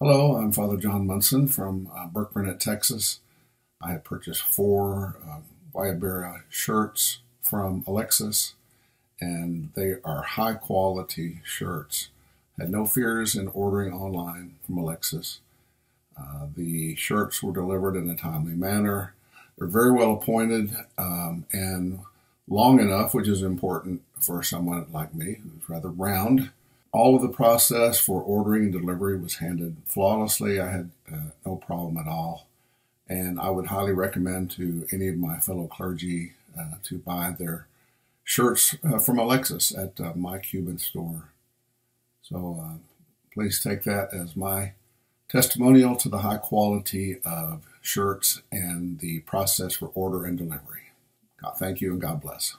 Hello, I'm Father John Munson from uh, Burkburnett, Texas. I have purchased four uh, shirts from Alexis, and they are high quality shirts. Had no fears in ordering online from Alexis. Uh, the shirts were delivered in a timely manner. They're very well appointed um, and long enough, which is important for someone like me who's rather round. All of the process for ordering and delivery was handled flawlessly. I had uh, no problem at all. And I would highly recommend to any of my fellow clergy uh, to buy their shirts uh, from Alexis at uh, my Cuban store. So uh, please take that as my testimonial to the high quality of shirts and the process for order and delivery. God thank you and God bless.